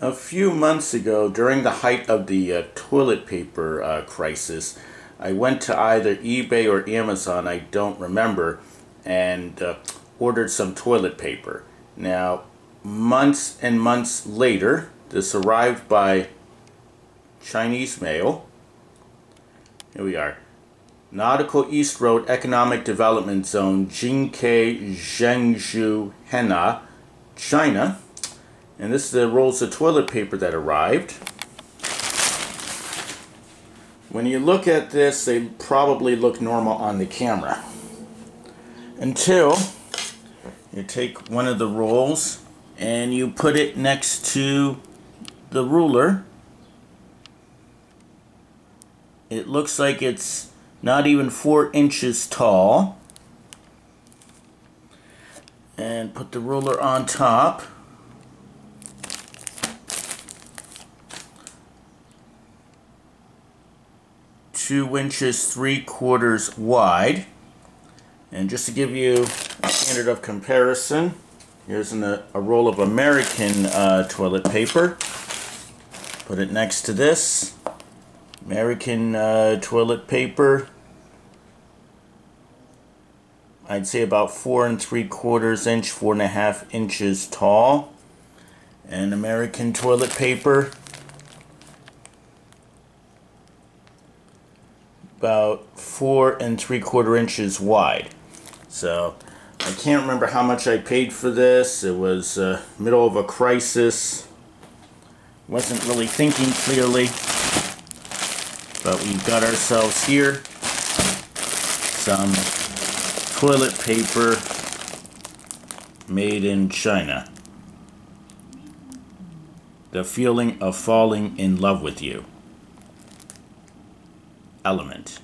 A few months ago, during the height of the uh, toilet paper uh, crisis, I went to either eBay or Amazon, I don't remember, and uh, ordered some toilet paper. Now, months and months later, this arrived by Chinese mail. Here we are. Nautical East Road Economic Development Zone, Jinkei, Zhengzhou, Henan, China. And this is the rolls of toilet paper that arrived. When you look at this, they probably look normal on the camera. Until you take one of the rolls and you put it next to the ruler. It looks like it's not even four inches tall. And put the ruler on top. Two inches three quarters wide. And just to give you a standard of comparison here's an, a, a roll of American uh, toilet paper. Put it next to this American uh, toilet paper. I'd say about four and three quarters inch four and a half inches tall. And American toilet paper about four and three quarter inches wide. So I can't remember how much I paid for this. It was uh, middle of a crisis. Wasn't really thinking clearly. But we've got ourselves here some toilet paper made in China. The feeling of falling in love with you element.